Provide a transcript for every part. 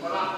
Hola.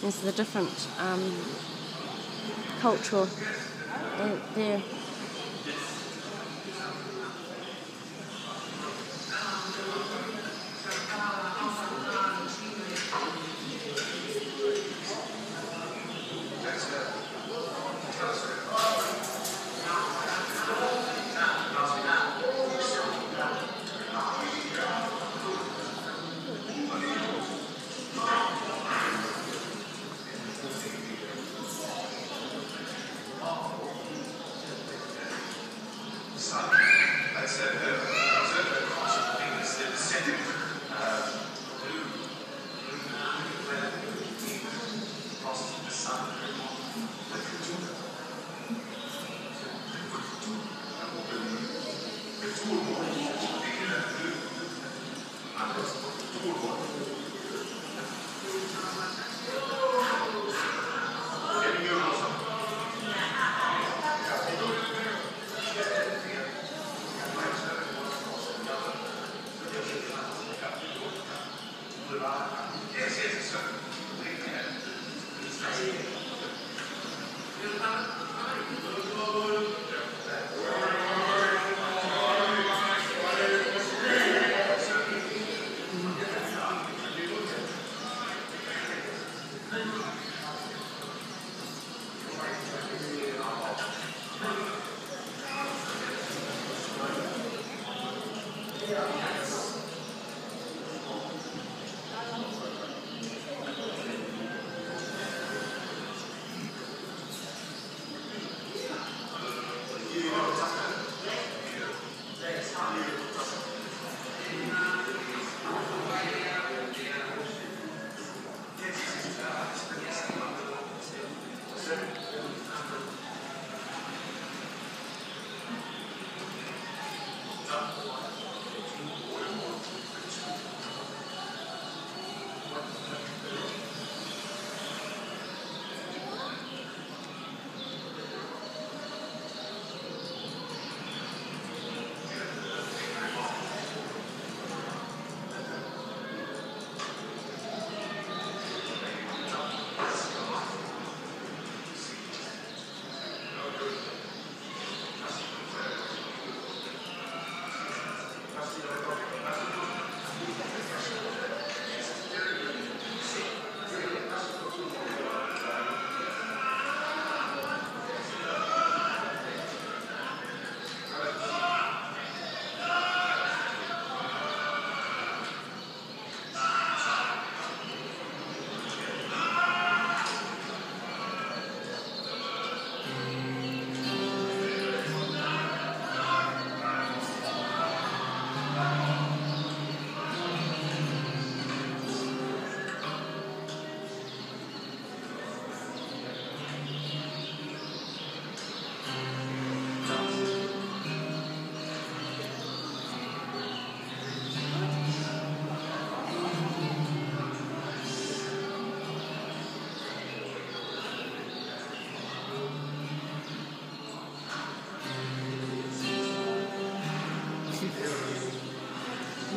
Is the different um, cultural uh, 对吧？谢谢，谢谢。再见。再见。再见。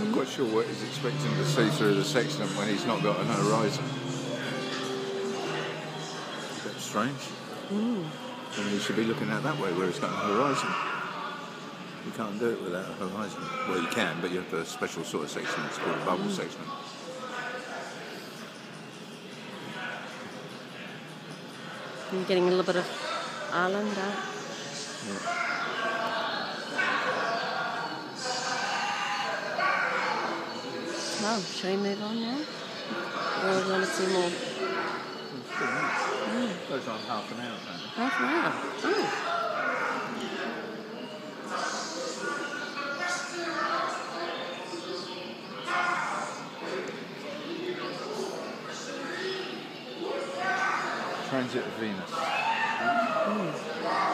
There. quite sure what he's expecting to see through the sextant when he's not got an horizon. A bit strange. Mm. And he should be looking at that way where he's got an horizon. You can't do it without a horizon. Well, you can, but you have a special sort of sextant. It's called a bubble sextant. You're getting a little bit of island out. Yeah. Oh, shall we move on now? Or do you want to see more? Goes on half an hour. Half an hour. Oh. Transit of Venus. Hmm.